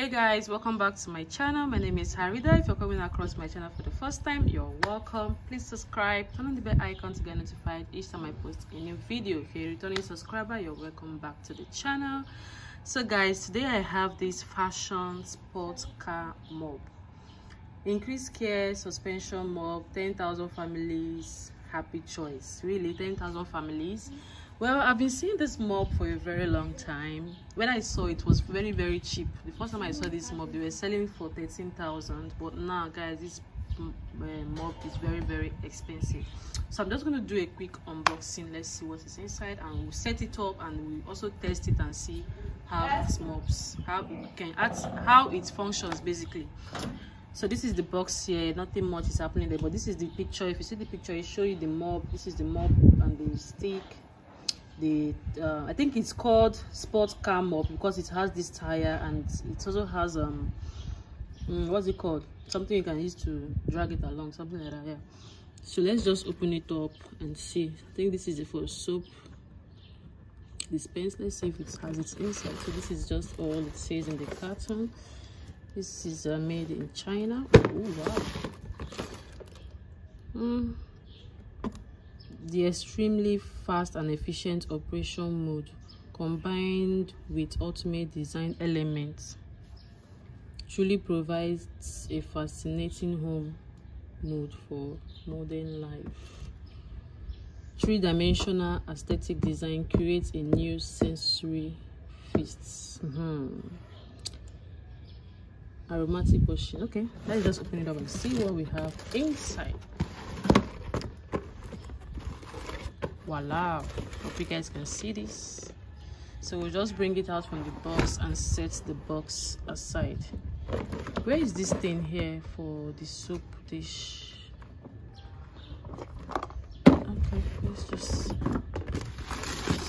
hey guys welcome back to my channel. My name is harida. If you're coming across my channel for the first time you're welcome. Please subscribe. Turn on the bell icon to get notified each time i post a new video. If you're a returning subscriber you're welcome back to the channel. So guys today i have this fashion sports car mob. Increased care suspension mob 10,000 families happy choice. Really 10,000 families well i've been seeing this mop for a very long time. When i saw it was very very cheap. The first time i saw this mop they were selling for 13,000 but now guys this uh, mop is very very expensive. So i'm just going to do a quick unboxing. Let's see what is inside and we'll set it up and we'll also test it and see how it mops how it can how it functions basically. So this is the box here. Nothing much is happening there but this is the picture. If you see the picture it show you the mop this is the mop and the stick the uh, i think it's called sport car mop because it has this tire and it also has um mm, what's it called? Something you can use to drag it along something like that yeah. So let's just open it up and see. I think this is for soap dispense let's see if it has its inside. So this is just all it says in the carton. This is uh, made in china. Oh wow. Mm the extremely fast and efficient operation mode combined with ultimate design elements truly provides a fascinating home mode for modern life. Three-dimensional aesthetic design creates a new sensory feast. Mm -hmm. aromatic washing okay let's just open it up and see what we have inside voila. Hope you guys can see this. So we'll just bring it out from the box and set the box aside. Where is this thing here for the soup dish? Okay let's just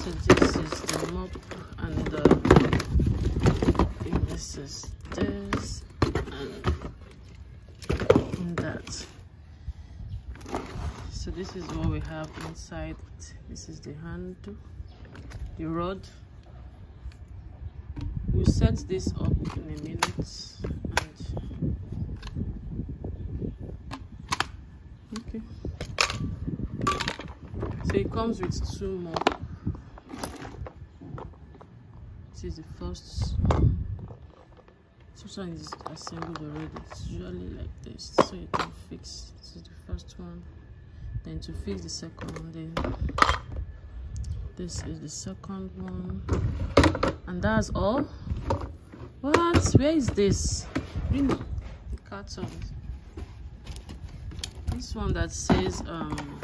so this is the mop and uh, this is this and that so this is what we have inside. This is the handle the rod. We'll set this up in a minute and okay. So it comes with two more. This is the first one. This one is assembled already. It's usually like this so you can fix. This is the first one then to fix the second one then this is the second one. And that's all? What? Where is this? Bring the carton. This one that says um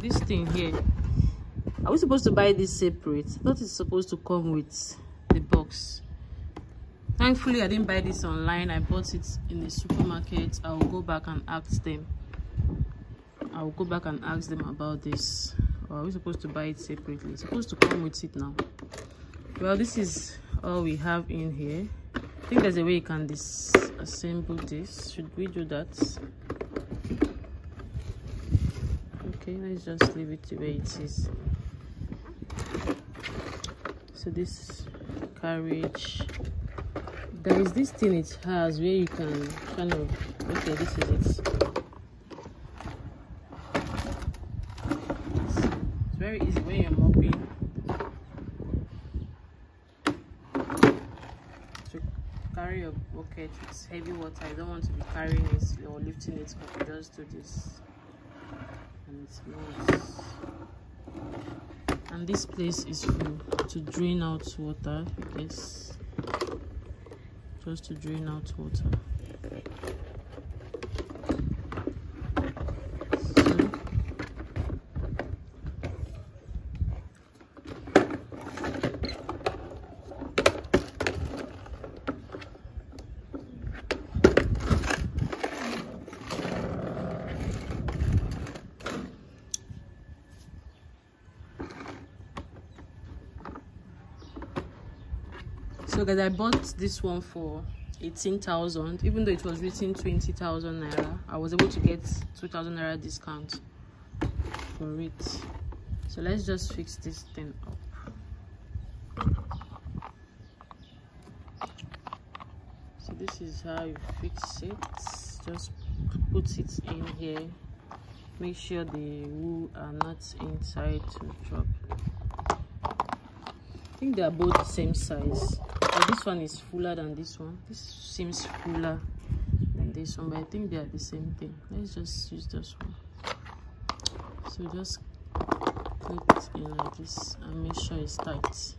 this thing here. Are we supposed to buy this separate? I thought it's supposed to come with the box. Thankfully i didn't buy this online. I bought it in the supermarket. I will go back and ask them I'll go back and ask them about this. Or are we supposed to buy it separately? It's supposed to come with it now. Well, this is all we have in here. I think there's a way you can disassemble this. Should we do that? Okay, let's just leave it the way it is. So this carriage there is this thing it has where you can kind of okay this is it very easy when you're mopping to carry your bucket with heavy water you don't want to be carrying it or lifting it up just do this. And it smells. And this place is for to drain out water yes just to drain out water so guys i bought this one for 18,000 even though it was written 20,000 naira i was able to get 2,000 naira discount for it. So let's just fix this thing up. So this is how you fix it. Just put it in here. Make sure the wool are not inside to drop. I think they are both the same size this one is fuller than this one. This seems fuller than this one but i think they are the same thing. Let's just use this one. So just put it in like this and make sure it's tight.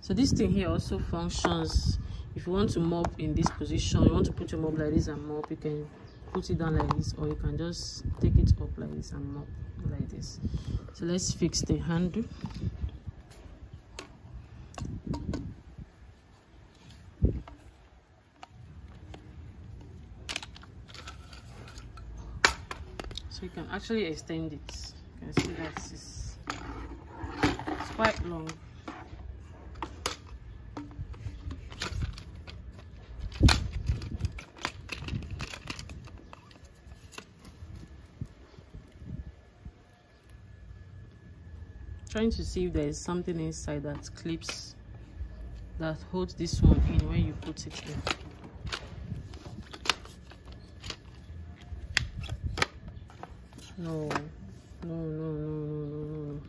So this thing here also functions. If you want to mop in this position you want to put your mop like this and mop you can put it down like this or you can just take it up like this and mop like this. So let's fix the handle so you can actually extend it. You can see that it's, it's quite long. Trying to see if there is something inside that clips that holds this one in when you put it in no. No no no no no no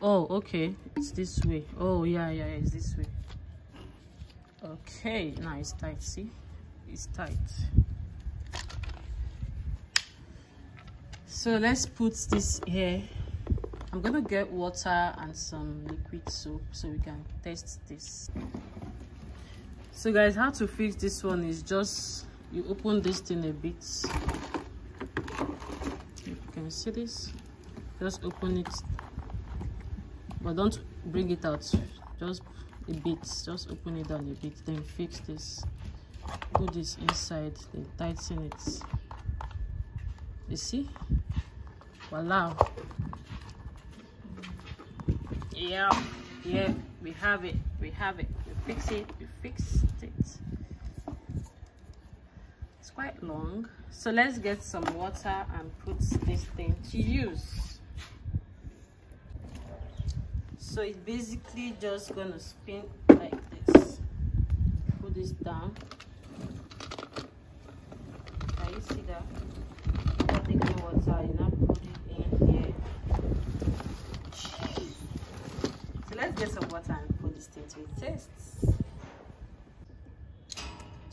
oh okay. It's this way. Oh yeah yeah it's this way. Okay now it's tight see? It's tight. So let's put this here. I'm gonna get water and some liquid soap so we can test this. So guys how to fix this one is just you open this thing a bit see this just open it. But don't bring it out. Just a bit. Just open it down a bit. Then fix this. Put this inside. Then tighten it. You see? Voila. Yeah. Yeah. We have it. We have it. We fix it. We fixed it. It's quite long so let's get some water and put this thing to use. So it's basically just gonna spin like this. Put this down. Can you see that? Water now put it in here. So let's get some water and put this thing to test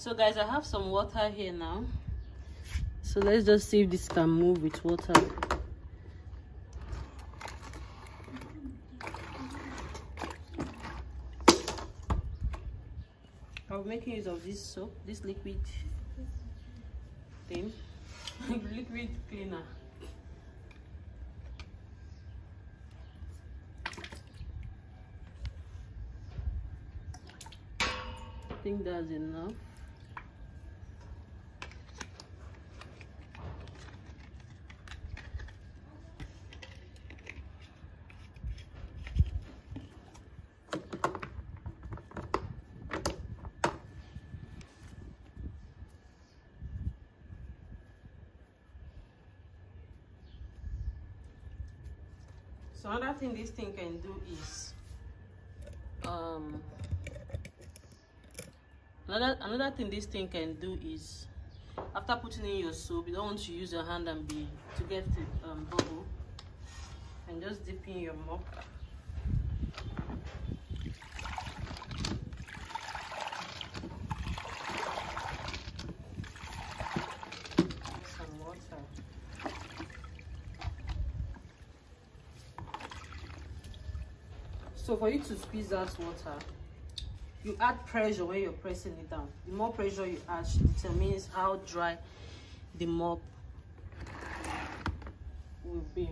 so guys i have some water here now so let's just see if this can move with water I'm making use of this soap, this liquid thing, liquid cleaner. I think that's enough. So another thing this thing can do is um another another thing this thing can do is after putting in your soap you don't want to use your hand and be to get the um, bubble and just dip in your mop some water so for you to squeeze out water you add pressure when you're pressing it down. The more pressure you add determines how dry the mop will be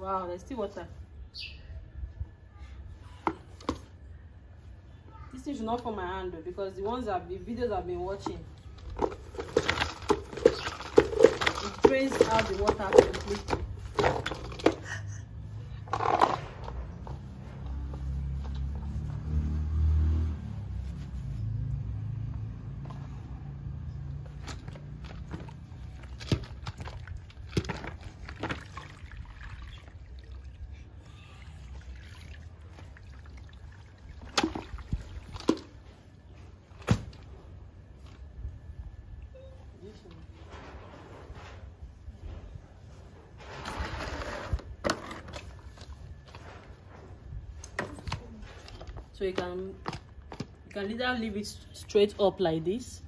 wow there's still water this thing should not fall my hand because the ones that the videos I've been watching it drains out the water completely so you can you can either leave it straight up like this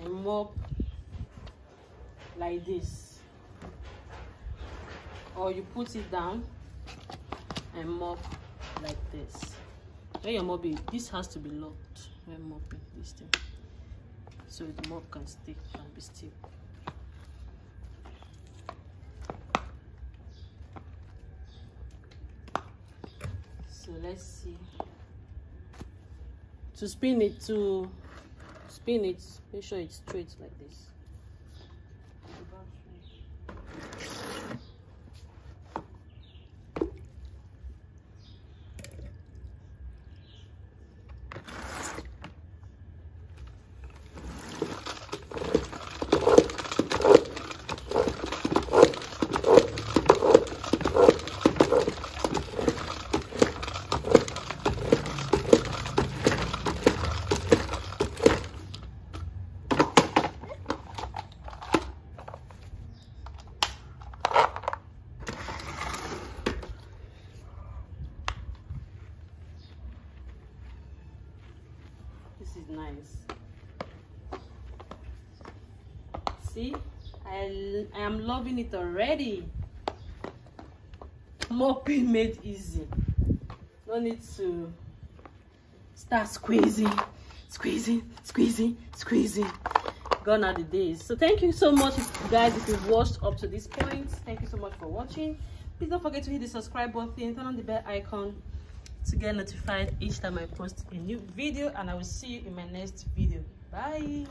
and mop like this. Or you put it down and mop like this. When you're mopping this has to be locked when mopping this thing. So the mop can stick and be still. So let's see to spin it to spin it make sure it's straight like this this is nice. See? I, I am loving it already. Mopping made easy. No need to start squeezing squeezing squeezing squeezing. Gone are the days. So thank you so much guys if you've watched up to this point. Thank you so much for watching. Please don't forget to hit the subscribe button turn on the bell icon to get notified each time I post a new video and I will see you in my next video. Bye.